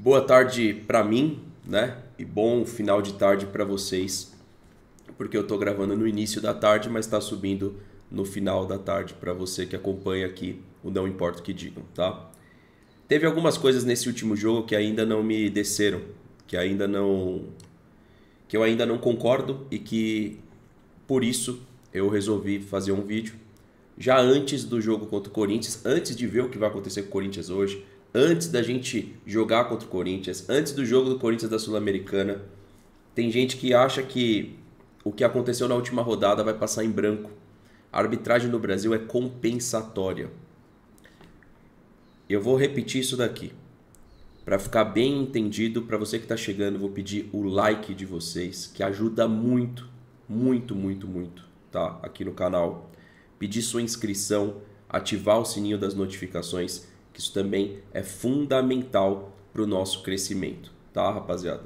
Boa tarde para mim, né? E bom final de tarde para vocês, porque eu tô gravando no início da tarde, mas está subindo no final da tarde para você que acompanha aqui o Não Importa o que digam, tá? Teve algumas coisas nesse último jogo que ainda não me desceram, que ainda não que eu ainda não concordo e que por isso eu resolvi fazer um vídeo já antes do jogo contra o Corinthians, antes de ver o que vai acontecer com o Corinthians hoje, antes da gente jogar contra o Corinthians, antes do jogo do Corinthians da Sul-Americana. Tem gente que acha que o que aconteceu na última rodada vai passar em branco. A arbitragem no Brasil é compensatória. Eu vou repetir isso daqui. Para ficar bem entendido, para você que está chegando, vou pedir o like de vocês, que ajuda muito, muito, muito, muito, tá? Aqui no canal. Pedir sua inscrição, ativar o sininho das notificações isso também é fundamental para o nosso crescimento, tá, rapaziada?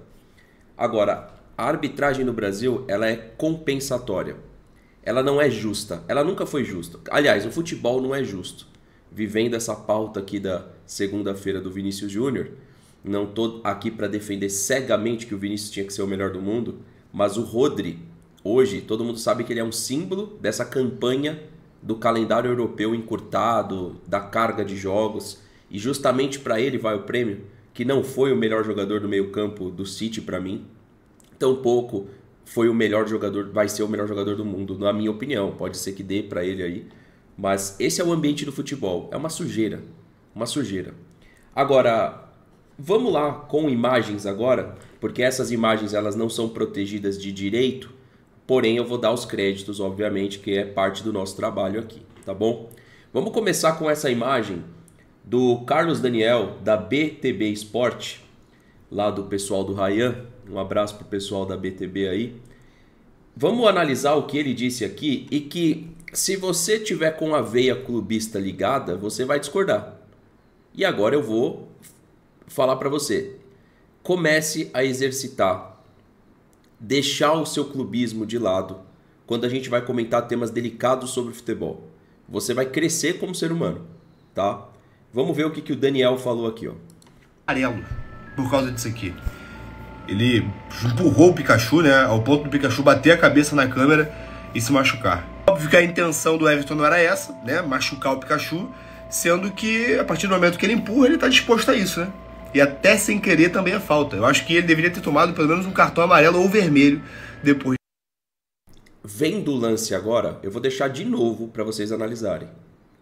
Agora, a arbitragem no Brasil ela é compensatória. Ela não é justa. Ela nunca foi justa. Aliás, o futebol não é justo. Vivendo essa pauta aqui da segunda-feira do Vinícius Júnior, não tô aqui para defender cegamente que o Vinícius tinha que ser o melhor do mundo, mas o Rodri, hoje, todo mundo sabe que ele é um símbolo dessa campanha do calendário europeu encurtado, da carga de jogos, e justamente para ele vai o prêmio, que não foi o melhor jogador do meio-campo do City para mim, tampouco foi o melhor jogador, vai ser o melhor jogador do mundo, na minha opinião. Pode ser que dê para ele aí, mas esse é o ambiente do futebol, é uma sujeira, uma sujeira. Agora, vamos lá com imagens agora, porque essas imagens elas não são protegidas de direito Porém, eu vou dar os créditos, obviamente, que é parte do nosso trabalho aqui, tá bom? Vamos começar com essa imagem do Carlos Daniel, da BTB Sport, lá do pessoal do Rayan. Um abraço pro pessoal da BTB aí. Vamos analisar o que ele disse aqui e que se você tiver com a veia clubista ligada, você vai discordar. E agora eu vou falar para você. Comece a exercitar deixar o seu clubismo de lado quando a gente vai comentar temas delicados sobre futebol. Você vai crescer como ser humano, tá? Vamos ver o que, que o Daniel falou aqui, ó. Amarelo, por causa disso aqui. Ele empurrou o Pikachu, né? Ao ponto do Pikachu bater a cabeça na câmera e se machucar. Óbvio que a intenção do Everton não era essa, né? Machucar o Pikachu, sendo que a partir do momento que ele empurra, ele está disposto a isso, né? e até sem querer também é falta. Eu acho que ele deveria ter tomado pelo menos um cartão amarelo ou vermelho depois. Vendo o lance agora, eu vou deixar de novo para vocês analisarem.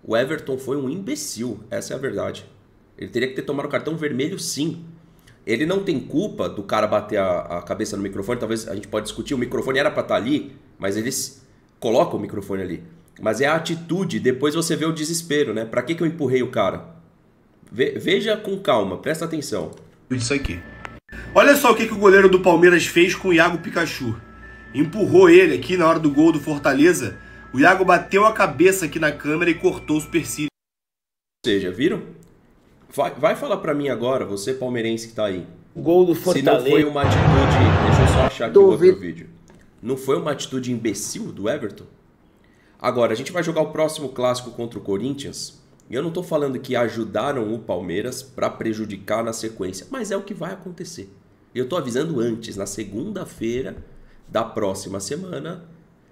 O Everton foi um imbecil, essa é a verdade. Ele teria que ter tomado o cartão vermelho sim. Ele não tem culpa do cara bater a, a cabeça no microfone, talvez a gente pode discutir, o microfone era para estar tá ali, mas eles colocam o microfone ali. Mas é a atitude, depois você vê o desespero, né? Pra que, que eu empurrei o cara? veja com calma, presta atenção. Isso aqui. Olha só o que, que o goleiro do Palmeiras fez com o Iago Pikachu. Empurrou ele aqui na hora do gol do Fortaleza. O Iago bateu a cabeça aqui na câmera e cortou o supercílio. Ou seja, viram? Vai, vai falar para mim agora, você palmeirense que tá aí. Gol do Fortaleza. Se não foi uma atitude. Deixa eu só achar aqui o outro vídeo. Não foi uma atitude imbecil do Everton? Agora, a gente vai jogar o próximo clássico contra o Corinthians. E eu não estou falando que ajudaram o Palmeiras para prejudicar na sequência, mas é o que vai acontecer. Eu estou avisando antes, na segunda-feira da próxima semana,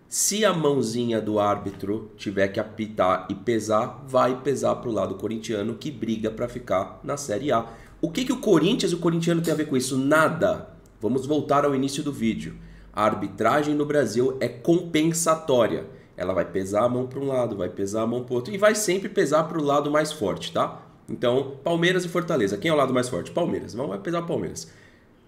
se a mãozinha do árbitro tiver que apitar e pesar, vai pesar para o lado corintiano que briga para ficar na Série A. O que, que o Corinthians e o corintiano tem a ver com isso? Nada. Vamos voltar ao início do vídeo. A arbitragem no Brasil é compensatória ela vai pesar a mão para um lado, vai pesar a mão para outro e vai sempre pesar para o lado mais forte, tá? Então, Palmeiras e Fortaleza. Quem é o lado mais forte? Palmeiras. Vamos pesar o Palmeiras.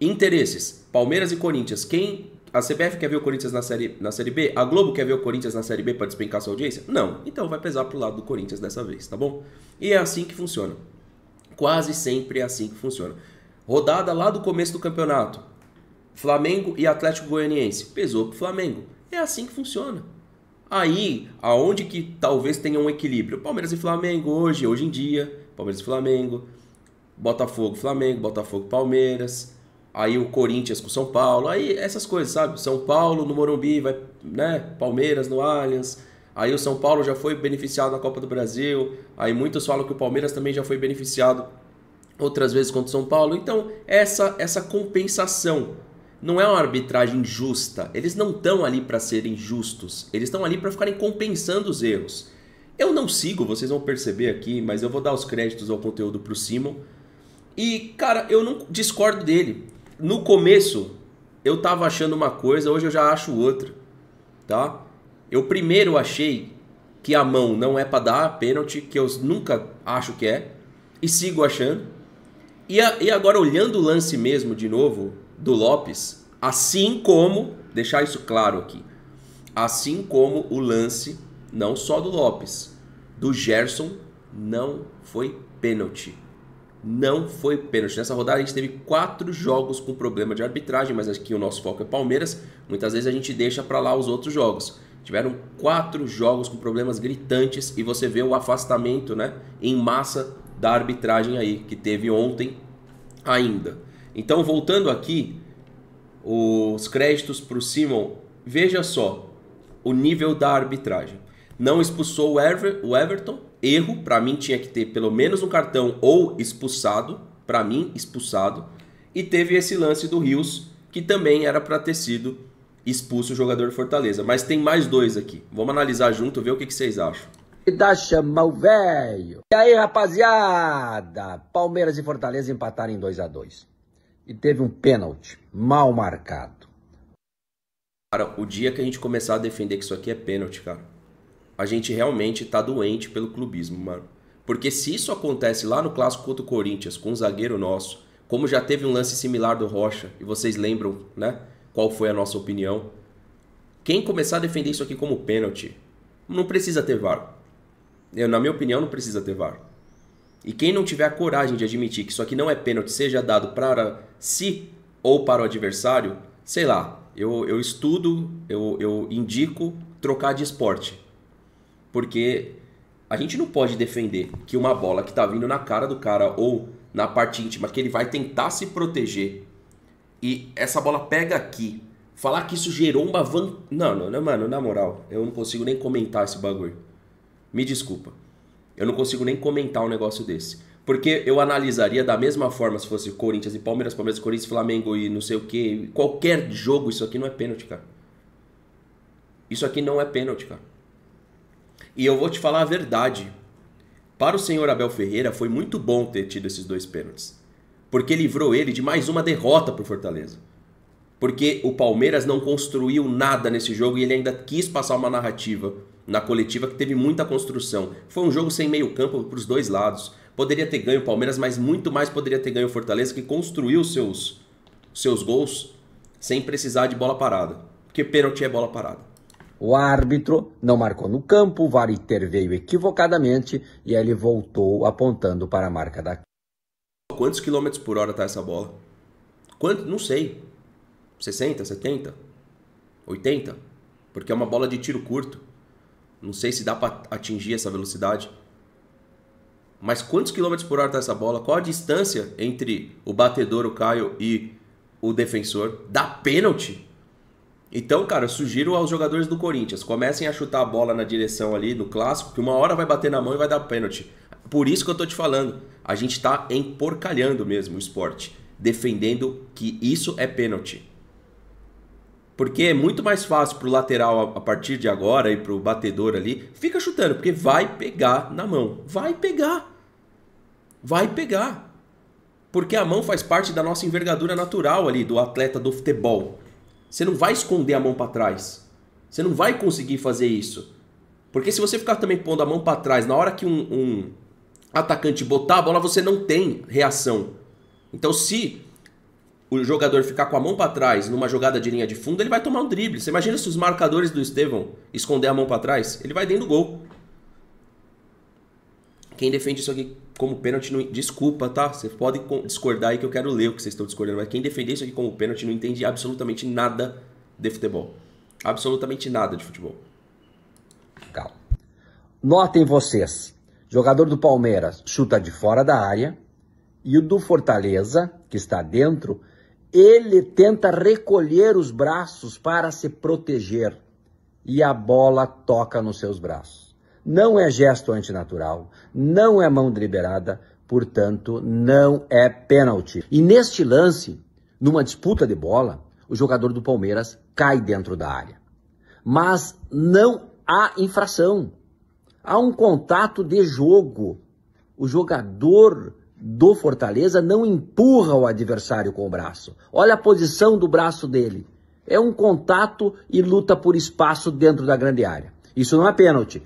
Interesses: Palmeiras e Corinthians. Quem a CBF quer ver o Corinthians na série, na série B? A Globo quer ver o Corinthians na série B para despencar sua audiência? Não. Então vai pesar pro lado do Corinthians dessa vez, tá bom? E é assim que funciona. Quase sempre é assim que funciona. Rodada lá do começo do campeonato. Flamengo e Atlético Goianiense. Pesou pro Flamengo. É assim que funciona. Aí, aonde que talvez tenha um equilíbrio? Palmeiras e Flamengo hoje, hoje em dia, Palmeiras e Flamengo, Botafogo, Flamengo, Botafogo, Palmeiras, aí o Corinthians com São Paulo, aí essas coisas, sabe? São Paulo no Morumbi, vai, né? Palmeiras no Allianz. Aí o São Paulo já foi beneficiado na Copa do Brasil. Aí muitos falam que o Palmeiras também já foi beneficiado outras vezes contra o São Paulo. Então, essa essa compensação não é uma arbitragem justa. Eles não estão ali para serem justos. Eles estão ali para ficarem compensando os erros. Eu não sigo, vocês vão perceber aqui, mas eu vou dar os créditos ao conteúdo pro Simon. E, cara, eu não discordo dele. No começo, eu tava achando uma coisa, hoje eu já acho outra, tá? Eu primeiro achei que a mão não é para dar pênalti, que eu nunca acho que é, e sigo achando. E, a, e agora olhando o lance mesmo de novo do Lopes, assim como, deixar isso claro aqui, assim como o lance não só do Lopes, do Gerson não foi pênalti. Não foi pênalti. Nessa rodada a gente teve quatro jogos com problema de arbitragem, mas aqui o nosso foco é Palmeiras. Muitas vezes a gente deixa para lá os outros jogos. Tiveram quatro jogos com problemas gritantes e você vê o afastamento né, em massa da arbitragem aí, que teve ontem ainda. Então, voltando aqui, os créditos para o Simon, veja só o nível da arbitragem. Não expulsou o, Ever, o Everton, erro, para mim tinha que ter pelo menos um cartão ou expulsado, para mim expulsado, e teve esse lance do Rios, que também era para ter sido expulso o jogador de Fortaleza. Mas tem mais dois aqui. Vamos analisar junto, ver o que, que vocês acham. E dá chama o velho. E aí, rapaziada? Palmeiras e Fortaleza empataram em 2 a 2 E teve um pênalti mal marcado. Cara, o dia que a gente começar a defender que isso aqui é pênalti, cara, a gente realmente tá doente pelo clubismo, mano. Porque se isso acontece lá no clássico contra o Corinthians, com um zagueiro nosso, como já teve um lance similar do Rocha, e vocês lembram, né? qual foi a nossa opinião. Quem começar a defender isso aqui como pênalti, não precisa ter VAR. Eu, na minha opinião, não precisa ter VAR. E quem não tiver a coragem de admitir que isso aqui não é pênalti, seja dado para si ou para o adversário, sei lá, eu, eu estudo, eu, eu indico trocar de esporte. Porque a gente não pode defender que uma bola que está vindo na cara do cara ou na parte íntima, que ele vai tentar se proteger e essa bola pega aqui. Falar que isso gerou uma van. Não, não, não, mano, na moral, eu não consigo nem comentar esse bagulho. Me desculpa. Eu não consigo nem comentar um negócio desse. Porque eu analisaria da mesma forma se fosse Corinthians e Palmeiras, Palmeiras Corinthians, Flamengo e não sei o que. Qualquer jogo, isso aqui não é pênalti, cara. Isso aqui não é pênalti, cara. E eu vou te falar a verdade. Para o senhor Abel Ferreira, foi muito bom ter tido esses dois pênaltis porque livrou ele de mais uma derrota para o Fortaleza. Porque o Palmeiras não construiu nada nesse jogo e ele ainda quis passar uma narrativa na coletiva que teve muita construção. Foi um jogo sem meio campo para os dois lados. Poderia ter ganho o Palmeiras, mas muito mais poderia ter ganho o Fortaleza, que construiu seus, seus gols sem precisar de bola parada. Porque pênalti é bola parada. O árbitro não marcou no campo, o VAR interveio equivocadamente e ele voltou apontando para a marca da Quantos quilômetros por hora tá essa bola? Quanto? Não sei. 60, 70, 80? Porque é uma bola de tiro curto. Não sei se dá para atingir essa velocidade. Mas quantos quilômetros por hora tá essa bola? Qual a distância entre o batedor, o Caio, e o defensor? Dá pênalti? Então, cara, eu sugiro aos jogadores do Corinthians, comecem a chutar a bola na direção ali, no clássico, que uma hora vai bater na mão e vai dar pênalti. Por isso que eu tô te falando. A gente está emporcalhando mesmo o esporte, defendendo que isso é pênalti. Porque é muito mais fácil pro lateral a partir de agora e pro batedor ali, fica chutando, porque vai pegar na mão. Vai pegar. Vai pegar. Porque a mão faz parte da nossa envergadura natural ali, do atleta do futebol. Você não vai esconder a mão para trás. Você não vai conseguir fazer isso. Porque se você ficar também pondo a mão para trás, na hora que um, um atacante botar a bola, você não tem reação. Então, se o jogador ficar com a mão para trás numa jogada de linha de fundo, ele vai tomar um drible. Você imagina se os marcadores do Estevão esconder a mão para trás? Ele vai dentro do gol. Quem defende isso aqui como pênalti, não... desculpa, tá? Você pode discordar aí que eu quero ler o que vocês estão discordando, mas quem defender isso aqui como pênalti não entende absolutamente nada de futebol. Absolutamente nada de futebol. Calma. Notem vocês, Jogador do Palmeiras chuta de fora da área e o do Fortaleza, que está dentro, ele tenta recolher os braços para se proteger e a bola toca nos seus braços. Não é gesto antinatural, não é mão deliberada, portanto, não é pênalti. E neste lance, numa disputa de bola, o jogador do Palmeiras cai dentro da área. Mas não há infração. Há um contato de jogo. O jogador do Fortaleza não empurra o adversário com o braço. Olha a posição do braço dele. É um contato e luta por espaço dentro da grande área. Isso não é pênalti.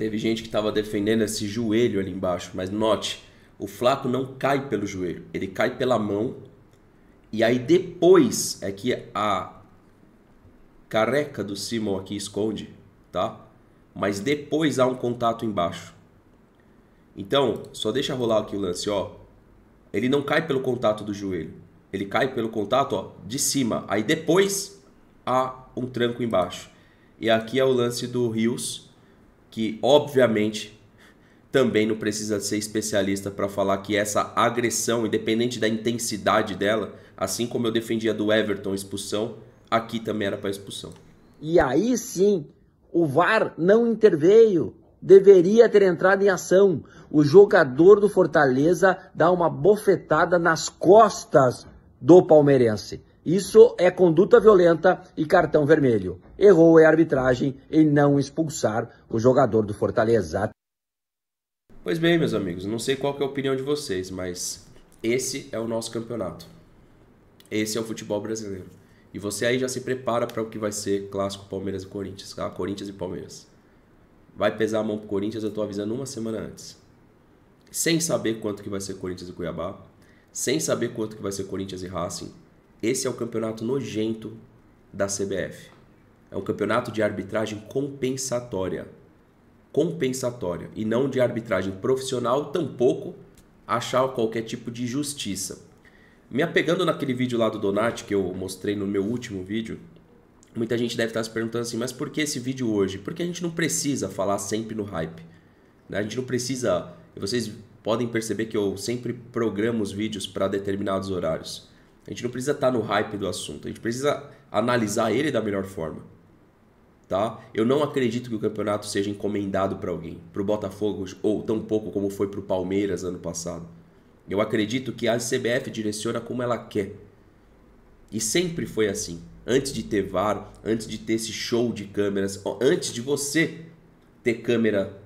Teve gente que estava defendendo esse joelho ali embaixo, mas note, o Flaco não cai pelo joelho, ele cai pela mão. E aí depois é que a careca do Simon aqui esconde, tá? Mas depois há um contato embaixo. Então, só deixa rolar aqui o lance, ó. Ele não cai pelo contato do joelho. Ele cai pelo contato, ó, de cima. Aí depois há um tranco embaixo. E aqui é o lance do Rios, que obviamente também não precisa ser especialista para falar que essa agressão, independente da intensidade dela, assim como eu defendia do Everton expulsão, aqui também era para expulsão. E aí sim, o VAR não interveio. Deveria ter entrado em ação. O jogador do Fortaleza dá uma bofetada nas costas do palmeirense. Isso é conduta violenta e cartão vermelho. Errou a arbitragem em não expulsar o jogador do Fortaleza. Pois bem, meus amigos, não sei qual é a opinião de vocês, mas esse é o nosso campeonato. Esse é o futebol brasileiro. E você aí já se prepara para o que vai ser clássico Palmeiras e Corinthians, tá? Corinthians e Palmeiras. Vai pesar a mão pro Corinthians, eu tô avisando uma semana antes. Sem saber quanto que vai ser Corinthians e Cuiabá, sem saber quanto que vai ser Corinthians e Racing, esse é o campeonato nojento da CBF. É um campeonato de arbitragem compensatória. Compensatória. E não de arbitragem profissional, tampouco achar qualquer tipo de justiça. Me apegando naquele vídeo lá do Donati que eu mostrei no meu último vídeo, muita gente deve estar se perguntando assim, mas por que esse vídeo hoje? Porque a gente não precisa falar sempre no hype. Né? A gente não precisa. Vocês podem perceber que eu sempre programo os vídeos para determinados horários. A gente não precisa estar tá no hype do assunto, a gente precisa analisar ele da melhor forma. Tá? Eu não acredito que o campeonato seja encomendado para alguém, para o Botafogo ou tão pouco como foi para o Palmeiras ano passado. Eu acredito que a CBF direciona como ela quer. E sempre foi assim. Antes de ter VAR, antes de ter esse show de câmeras, antes de você ter câmera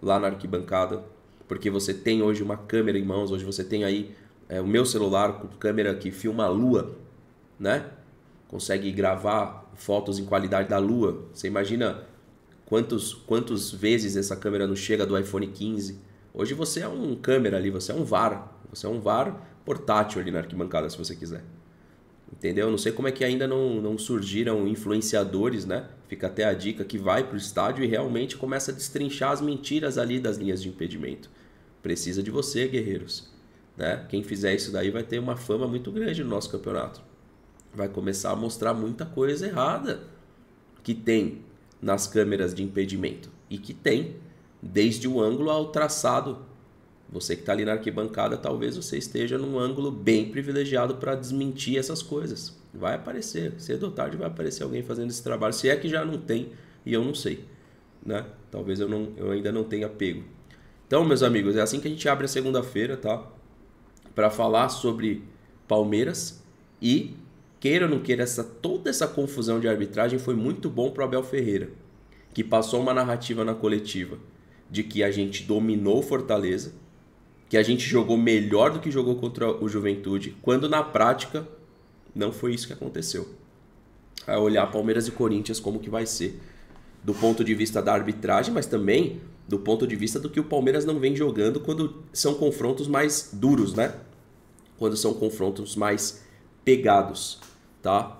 lá na arquibancada, porque você tem hoje uma câmera em mãos, hoje você tem aí é, o meu celular com câmera que filma a lua, né? Consegue gravar fotos em qualidade da lua. Você imagina quantos, quantos vezes essa câmera não chega do iPhone 15? Hoje você é um câmera ali, você é um VAR. Você é um VAR portátil ali na arquibancada, se você quiser. Entendeu? Não sei como é que ainda não, não surgiram influenciadores, né? Fica até a dica que vai para o estádio e realmente começa a destrinchar as mentiras ali das linhas de impedimento. Precisa de você, guerreiros. Né? Quem fizer isso daí vai ter uma fama muito grande no nosso campeonato. Vai começar a mostrar muita coisa errada que tem nas câmeras de impedimento e que tem desde o ângulo ao traçado. Você que está ali na arquibancada, talvez você esteja num ângulo bem privilegiado para desmentir essas coisas. Vai aparecer, cedo ou tarde vai aparecer alguém fazendo esse trabalho, se é que já não tem e eu não sei, né? Talvez eu, não, eu ainda não tenha pego. Então, meus amigos, é assim que a gente abre a segunda-feira, tá? Para falar sobre Palmeiras e queira ou não queira essa toda essa confusão de arbitragem foi muito bom para Abel Ferreira, que passou uma narrativa na coletiva de que a gente dominou Fortaleza, que a gente jogou melhor do que jogou contra o Juventude, quando na prática não foi isso que aconteceu. É olhar Palmeiras e Corinthians como que vai ser do ponto de vista da arbitragem, mas também do ponto de vista do que o Palmeiras não vem jogando quando são confrontos mais duros, né? Quando são confrontos mais pegados, tá?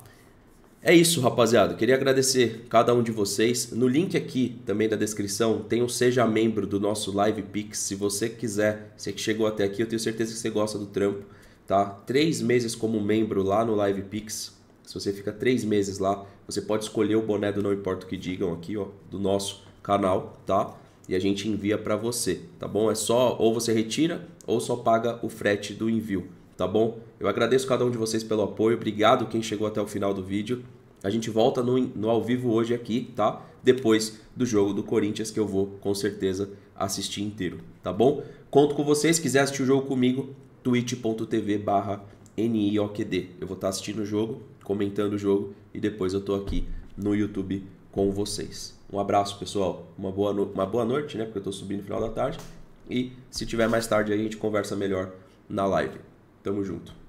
É isso, rapaziada. Queria agradecer cada um de vocês. No link aqui também da descrição tem o Seja Membro do nosso Live Pix. Se você quiser, você que chegou até aqui, eu tenho certeza que você gosta do trampo, tá? Três meses como membro lá no Live Pix. Se você fica três meses lá, você pode escolher o boné do Não Importa o que Digam aqui, ó, do nosso canal, tá? E a gente envia para você, tá bom? É só ou você retira ou só paga o frete do envio tá bom? Eu agradeço cada um de vocês pelo apoio, obrigado quem chegou até o final do vídeo. A gente volta no, no ao vivo hoje aqui, tá? Depois do jogo do Corinthians, que eu vou com certeza assistir inteiro, tá bom? conto com vocês. Se quiser assistir o jogo comigo, twitch.tv barra NIOQD. Eu vou estar assistindo o jogo, comentando o jogo e depois eu tô aqui no YouTube com vocês. Um abraço, pessoal. Uma boa, no... uma boa noite, né? Porque eu tô subindo no final da tarde. E se tiver mais tarde aí, a gente conversa melhor na live. Tamo junto.